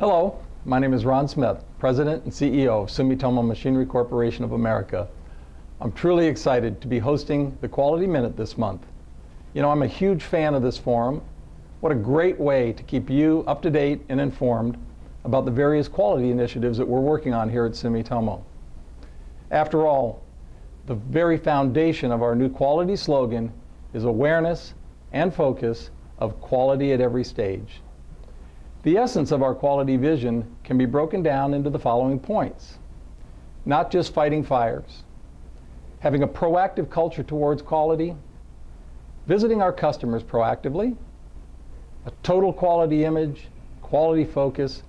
Hello, my name is Ron Smith, President and CEO of Sumitomo Machinery Corporation of America. I'm truly excited to be hosting the Quality Minute this month. You know, I'm a huge fan of this forum. What a great way to keep you up to date and informed about the various quality initiatives that we're working on here at Sumitomo. After all, the very foundation of our new quality slogan is awareness and focus of quality at every stage. The essence of our quality vision can be broken down into the following points. Not just fighting fires, having a proactive culture towards quality, visiting our customers proactively, a total quality image, quality focus,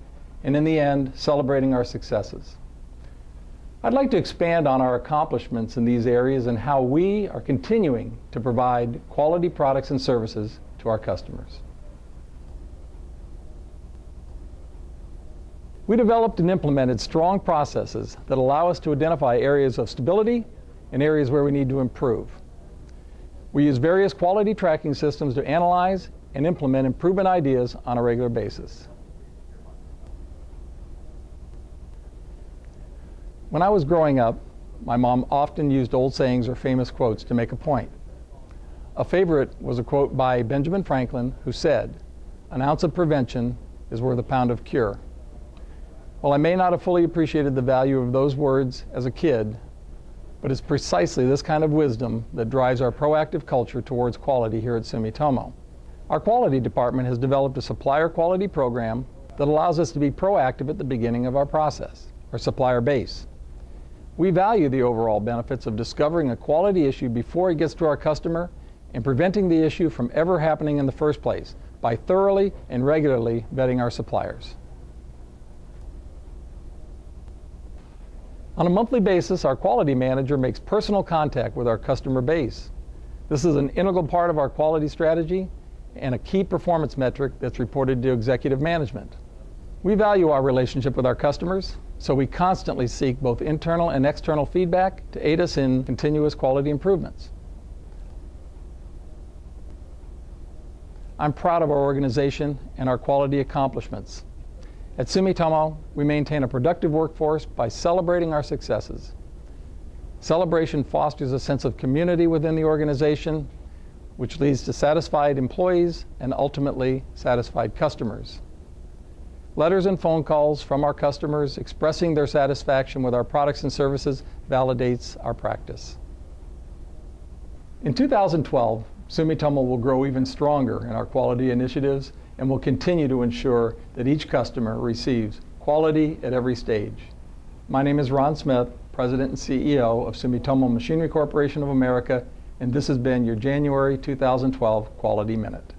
and in the end, celebrating our successes. I'd like to expand on our accomplishments in these areas and how we are continuing to provide quality products and services to our customers. We developed and implemented strong processes that allow us to identify areas of stability and areas where we need to improve. We use various quality tracking systems to analyze and implement improvement ideas on a regular basis. When I was growing up, my mom often used old sayings or famous quotes to make a point. A favorite was a quote by Benjamin Franklin who said, An ounce of prevention is worth a pound of cure. While I may not have fully appreciated the value of those words as a kid, but it's precisely this kind of wisdom that drives our proactive culture towards quality here at Sumitomo. Our quality department has developed a supplier quality program that allows us to be proactive at the beginning of our process, our supplier base. We value the overall benefits of discovering a quality issue before it gets to our customer and preventing the issue from ever happening in the first place by thoroughly and regularly vetting our suppliers. On a monthly basis, our quality manager makes personal contact with our customer base. This is an integral part of our quality strategy and a key performance metric that's reported to executive management. We value our relationship with our customers, so we constantly seek both internal and external feedback to aid us in continuous quality improvements. I'm proud of our organization and our quality accomplishments. At Sumitomo, we maintain a productive workforce by celebrating our successes. Celebration fosters a sense of community within the organization, which leads to satisfied employees and ultimately satisfied customers. Letters and phone calls from our customers expressing their satisfaction with our products and services validates our practice. In 2012, Sumitomo will grow even stronger in our quality initiatives and will continue to ensure that each customer receives quality at every stage. My name is Ron Smith, President and CEO of Sumitomo Machinery Corporation of America, and this has been your January 2012 Quality Minute.